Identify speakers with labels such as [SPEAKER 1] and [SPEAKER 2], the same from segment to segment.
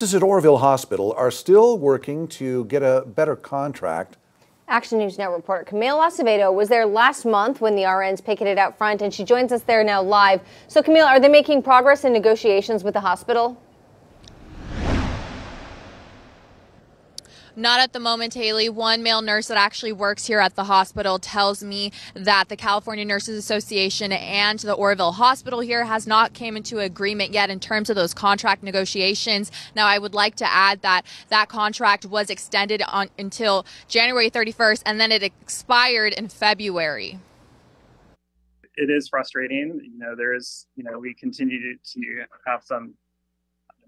[SPEAKER 1] Nurses at Oroville Hospital are still working to get a better contract.
[SPEAKER 2] Action News Now reporter Camille Acevedo was there last month when the RNs picketed out front, and she joins us there now live. So, Camille, are they making progress in negotiations with the hospital?
[SPEAKER 3] Not at the moment, Haley. One male nurse that actually works here at the hospital tells me that the California Nurses Association and the Oroville Hospital here has not came into agreement yet in terms of those contract negotiations. Now, I would like to add that that contract was extended on until January 31st, and then it expired in February.
[SPEAKER 4] It is frustrating. You know, there is, you know, we continue to have some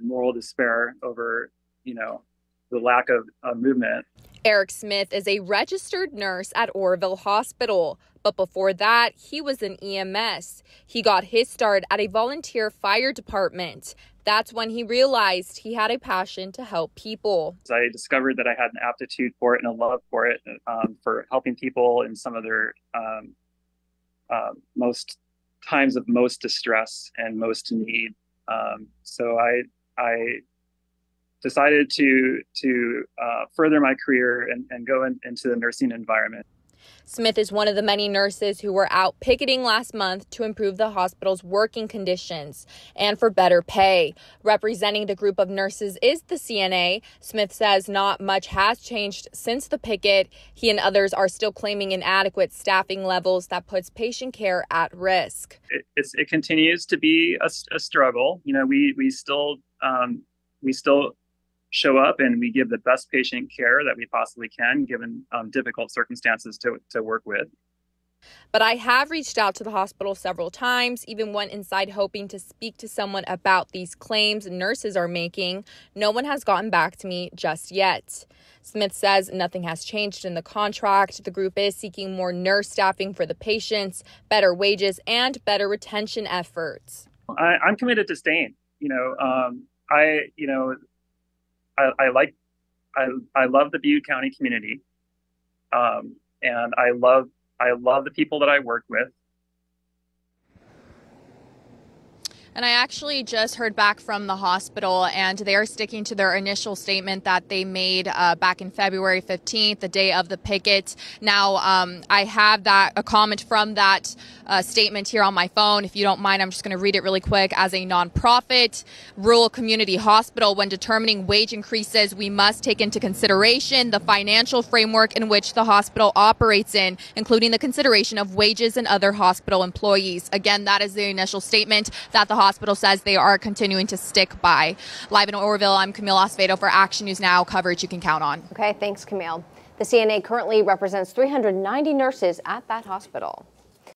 [SPEAKER 4] moral despair over, you know, the lack of uh, movement.
[SPEAKER 3] Eric Smith is a registered nurse at Oroville Hospital, but before that, he was in EMS. He got his start at a volunteer fire department. That's when he realized he had a passion to help people.
[SPEAKER 4] I discovered that I had an aptitude for it and a love for it, um, for helping people in some of their um, uh, most times of most distress and most need. Um, so I I decided to to uh, further my career and, and go in, into the nursing environment.
[SPEAKER 3] Smith is one of the many nurses who were out picketing last month to improve the hospital's working conditions and for better pay. Representing the group of nurses is the CNA. Smith says not much has changed since the picket. He and others are still claiming inadequate staffing levels that puts patient care at risk.
[SPEAKER 4] It, it continues to be a, a, struggle. You know, we we still um, we still show up and we give the best patient care that we possibly can given um, difficult circumstances to, to work with.
[SPEAKER 3] But I have reached out to the hospital several times, even went inside hoping to speak to someone about these claims nurses are making. No one has gotten back to me just yet. Smith says nothing has changed in the contract. The group is seeking more nurse staffing for the patients, better wages, and better retention efforts.
[SPEAKER 4] I, am committed to staying. You know, um, I, you know, I, I like I I love the Butte County community, um, and I love I love the people that I work with.
[SPEAKER 3] And I actually just heard back from the hospital, and they are sticking to their initial statement that they made uh, back in February 15th, the day of the picket. Now, um, I have that a comment from that uh, statement here on my phone. If you don't mind, I'm just going to read it really quick. As a nonprofit rural community hospital, when determining wage increases, we must take into consideration the financial framework in which the hospital operates in, including the consideration of wages and other hospital employees. Again, that is the initial statement that the hospital says they are continuing to stick by. Live in Oroville, I'm Camille Acevedo for Action News Now coverage you can count on.
[SPEAKER 2] Okay, thanks, Camille. The CNA currently represents 390 nurses at that hospital.